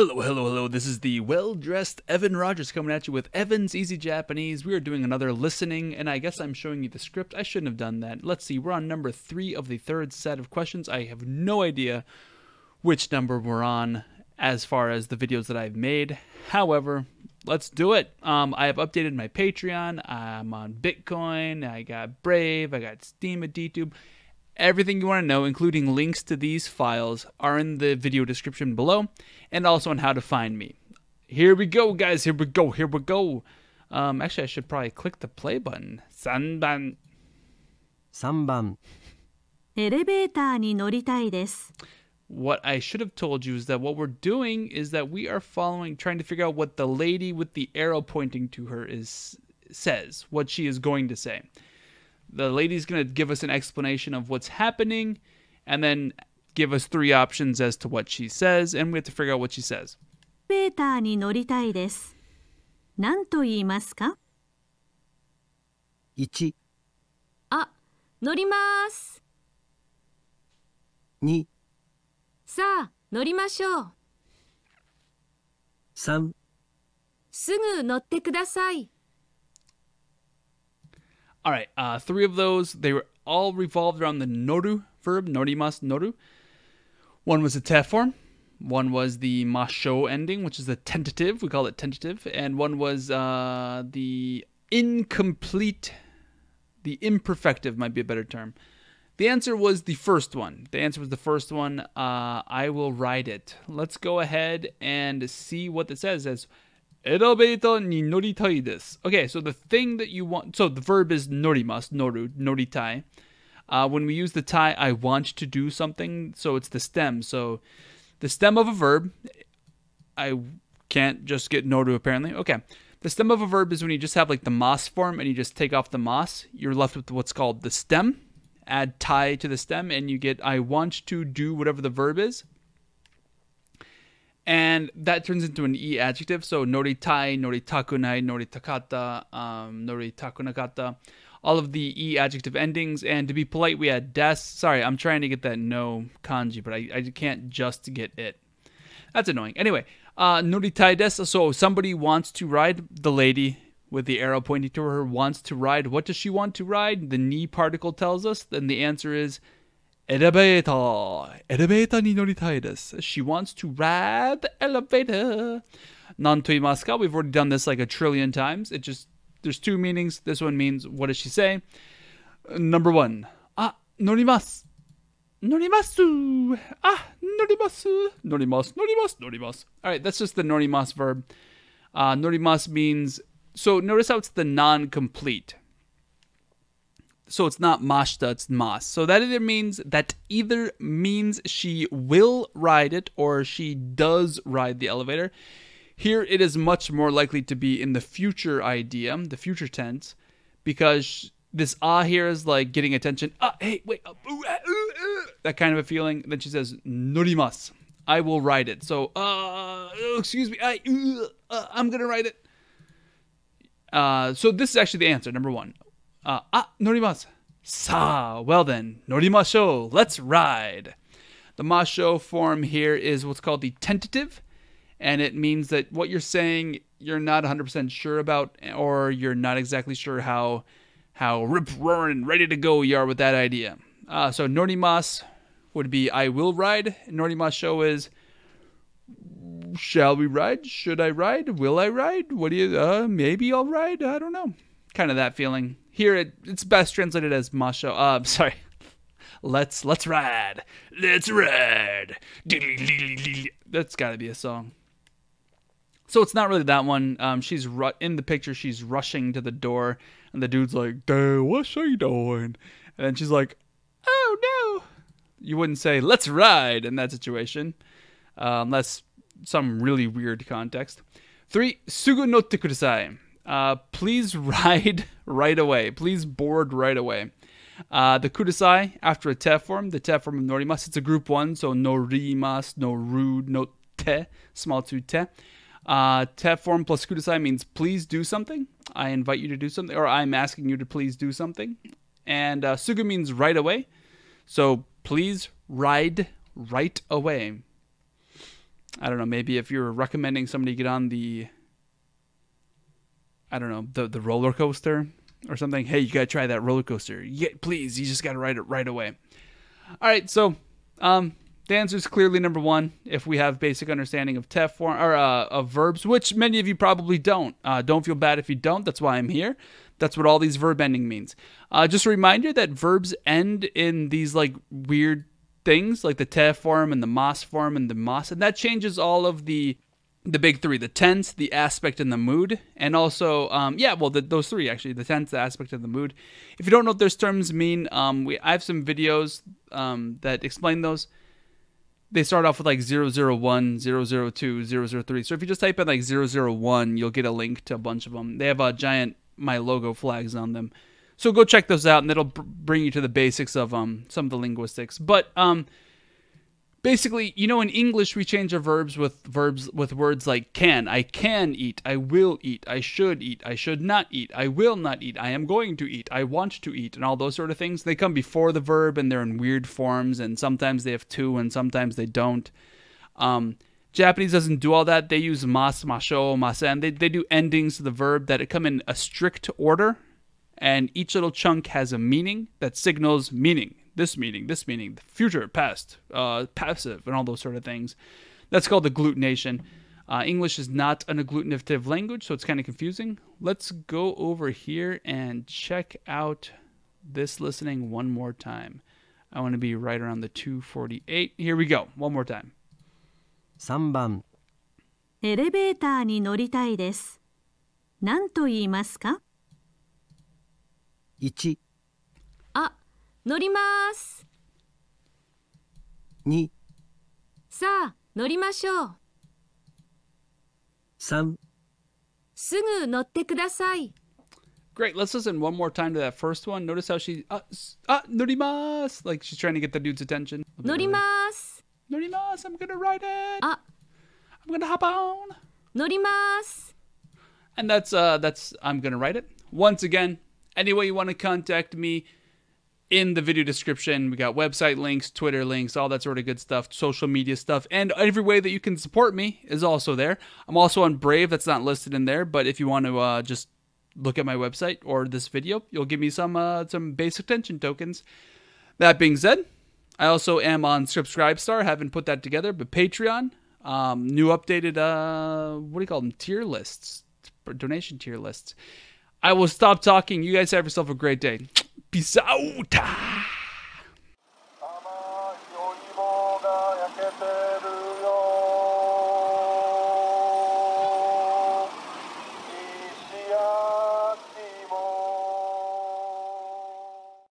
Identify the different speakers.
Speaker 1: Hello, hello, hello. This is the well dressed Evan Rogers coming at you with Evan's Easy Japanese. We are doing another listening, and I guess I'm showing you the script. I shouldn't have done that. Let's see, we're on number three of the third set of questions. I have no idea which number we're on as far as the videos that I've made. However, let's do it. Um, I have updated my Patreon. I'm on Bitcoin. I got Brave. I got Steem at DTube. Everything you want to know, including links to these files, are in the video description below and also on how to find me. Here we go, guys. Here we go. Here we go. Um, actually, I should probably click the play button. Sanban.
Speaker 2: 3番
Speaker 3: エレベーターに乗りたいです。
Speaker 1: What I should have told you is that what we're doing is that we are following, trying to figure out what the lady with the arrow pointing to her is says, what she is going to say. The lady's going to give us an explanation of what's happening, and then give us three options as to what she says, and we have to figure out what she says.
Speaker 3: エレベーターに乗りたいです。何と言いますか
Speaker 2: 1、
Speaker 4: あ、乗ります。
Speaker 2: 2、
Speaker 4: さあ、乗りましょう。
Speaker 2: 3
Speaker 4: すぐ乗ってください。
Speaker 1: All right, uh, three of those they were all revolved around the noru verb, norimas noru. One was a te form, one was the masho ending, which is the tentative. We call it tentative, and one was uh, the incomplete, the imperfective might be a better term. The answer was the first one. The answer was the first one. Uh, I will write it. Let's go ahead and see what it says. Says, Elevator ni noritai desu. Okay, so the thing that you want, so the verb is norimas, noru, noritai. Uh, when we use the tai, I want to do something, so it's the stem. So the stem of a verb, I can't just get noru apparently. Okay. The stem of a verb is when you just have like the mas form and you just take off the mas. You're left with what's called the stem. Add tai to the stem and you get I want to do whatever the verb is. And that turns into an e adjective. So noritai, noritakunai, noritakata, um, noritakunakata. All of the e adjective endings. And to be polite, we add des. Sorry, I'm trying to get that no kanji, but I, I can't just get it. That's annoying. Anyway, uh, noritai desu. So somebody wants to ride. The lady with the arrow pointing to her wants to ride. What does she want to ride? The ni particle tells us. Then the answer is elevator. Elevator ni noritai desu. She wants to ride the elevator. Nan to? We've already done this like a trillion times. It just there's two meanings. This one means what does she say? Number one. Ah, norimasu. Norimasu. Ah, norimasu. Norimasu, norimasu, norimasu. All right, that's just the norimasu verb. Uh, norimasu means so. Notice how it's the non-complete. So it's not mashta, it's mas. So that either means that either means she will ride it or she does ride the elevator. Here it is much more likely to be in the future idea, the future tense, because this ah here is like getting attention. Ah, hey, wait, uh, ooh, ah, ooh, ooh, that kind of a feeling. Then she says norimasu. I will ride it. So, uh, oh, excuse me, I, uh, I'm gonna ride it. Uh, so this is actually the answer. Number one. Uh, ah, norimasu. Sa. Well then, norimashou. Let's ride. The masho form here is what's called the tentative, and it means that what you're saying you're not 100% sure about, or you're not exactly sure how how rip roaring and ready to go you are with that idea. Uh, so norimas would be I will ride. Norimasho is shall we ride? Should I ride? Will I ride? What do you? Uh, maybe I'll ride. I don't know. Kind of that feeling. Here it, it's best translated as masho. Uh, I'm sorry. Let's let's ride. Let's ride. That's got to be a song. So it's not really that one. Um, she's ru- in the picture. She's rushing to the door, and the dude's like, "Dude, what's she doing?" And then she's like, "Oh no!" You wouldn't say "Let's ride" in that situation, uh, unless some really weird context. Three, sugu notte kudasai. Uh, please ride right away. Please board right away. Uh, the kudasai after a te form, the te form of norimas. It's a group one, so norimas, no rude, no te, small two te. Uh, te form plus kudasai means please do something. I invite you to do something, or I'm asking you to please do something. And uh, sugu means right away. So please ride right away. I don't know, maybe if you're recommending somebody get on the I don't know, the the roller coaster or something. Hey, you gotta try that roller coaster. Yeah, please, you just gotta ride it right away. All right, so um, the answer is clearly number one. If we have basic understanding of te form or uh, of verbs, which many of you probably don't. Uh, don't feel bad if you don't. That's why I'm here. That's what all these verb ending means. Uh, just a reminder that verbs end in these like weird things, like the te form and the mas form and the mas, and that changes all of the the big three: the tense, the aspect, and the mood. And also, um, yeah, well, the, those three actually: the tense, the aspect, and the mood. If you don't know what those terms mean, um, we I have some videos um, that explain those. They start off with like 001, 002, 003. So if you just type in like 001, you'll get a link to a bunch of them. They have a giant my logo flags on them. So go check those out, and it'll br- bring you to the basics of um some of the linguistics. But um, basically, you know, in English we change our verbs with verbs with words like can. I can eat. I will eat. I should eat. I should not eat. I will not eat. I am going to eat. I want to eat, and all those sort of things. They come before the verb, and they're in weird forms, and sometimes they have two, and sometimes they don't. Um, Japanese doesn't do all that. They use mas, masho, masen. They, they do endings to the verb that come in a strict order, and each little chunk has a meaning that signals meaning This meaning, this meaning, future, past, uh, passive, and all those sort of things. That's called agglutination. Uh, English is not an agglutinative language, so it's kind of confusing. Let's go over here and check out this listening one more time. I want to be right around the 248. Here we go. One more time.
Speaker 2: 3番
Speaker 3: エレベーターに乗りたいです。何と言いますか
Speaker 2: 1、
Speaker 4: あ、 乗ります。
Speaker 2: 2、
Speaker 4: さあ、乗りましょう。
Speaker 2: 3
Speaker 4: すぐ乗ってください。
Speaker 1: Great. Let's listen one more time to that first one. Notice how she uh, s- ah norimasu like she's trying to get the dude's attention.
Speaker 4: 乗ります。
Speaker 1: Norimasu. I'm gonna ride it.
Speaker 4: あ、
Speaker 1: I'm gonna hop on.
Speaker 4: 乗ります。
Speaker 1: And that's uh that's I'm gonna write it. Once again, any way you want to contact me in the video description, we got website links, Twitter links, all that sort of good stuff, social media stuff, and every way that you can support me is also there. I'm also on Brave, that's not listed in there, but if you want to uh, just look at my website or this video, you'll give me some uh, some basic attention tokens. That being said, I also am on Subscribestar. Haven't put that together, but Patreon, um, new updated uh, what do you call them? Tier lists, donation tier lists. I will stop talking. You guys have yourself a great day. Peace out.